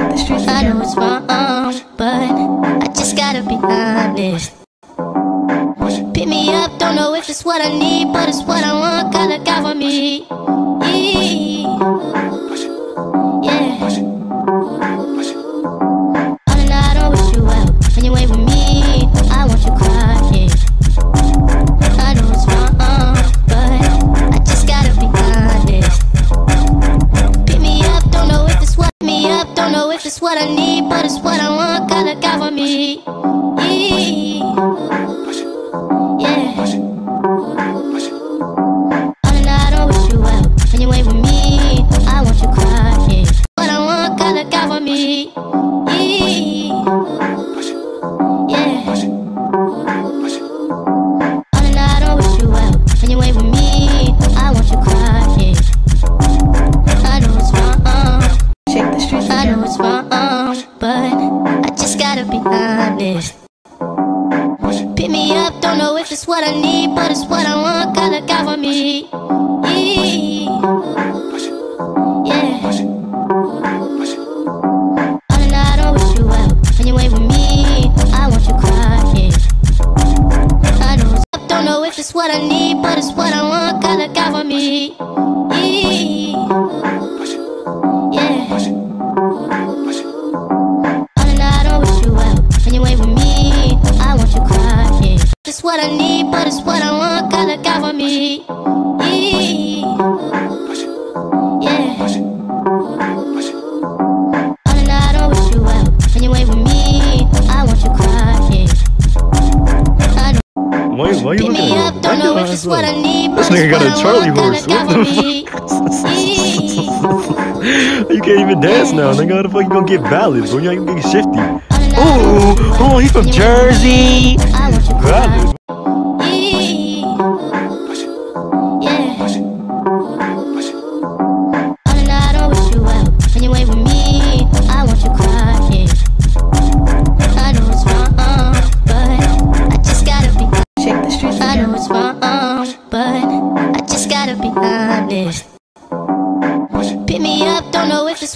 the streets. I know it's wrong, but I just gotta be honest. Pick me up, don't know if it's what I need, but it's what I want. Gotta got for me. Yeah. Why you looking at me? Don't know if what I need. This nigga got a Charlie horse. What the fuck? you can't even dance now, nigga. How the fuck you gonna get valid, bro? You ain't gonna get shifty. Ooh, ooh, he from Jersey. Valid.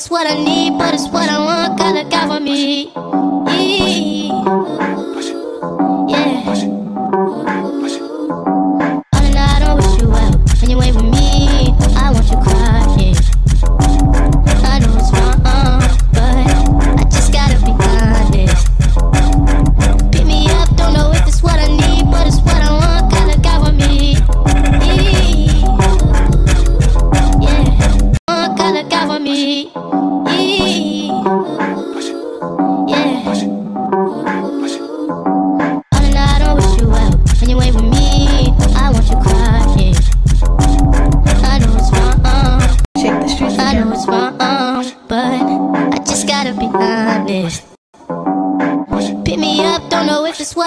it's what I need, but it's what I want.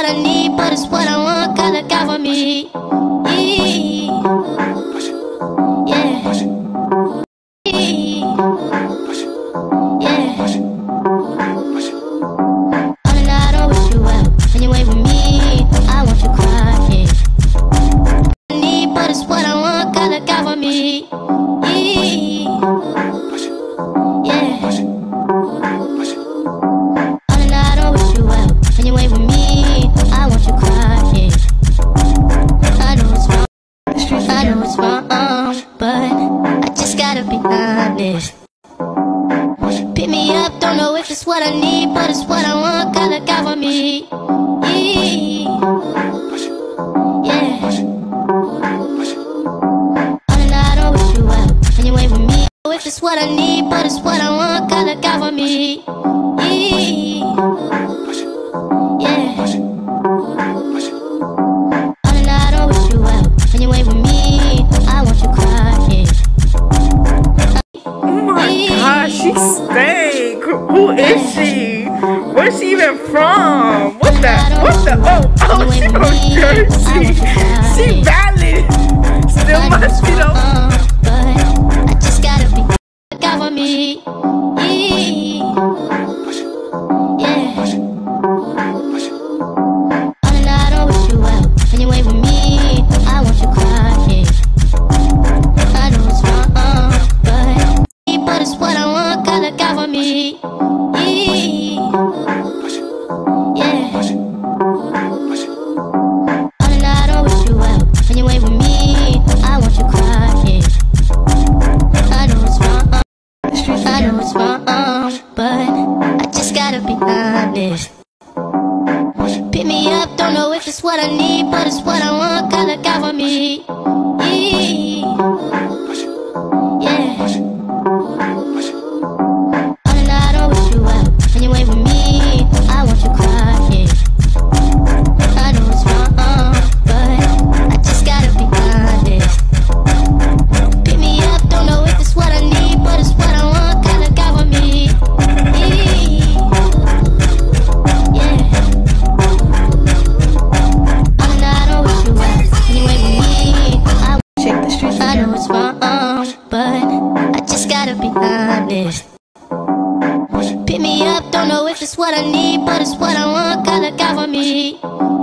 what I need, but it's what I want. what I need, but it's what I want, gotta got for me. Yeah. All night I wish you well and you ain't for me. If it's what I need, but it's what I want. this. Pick me up, don't know if it's what I need, but it's what I need, but it's what I want, God, I got for me.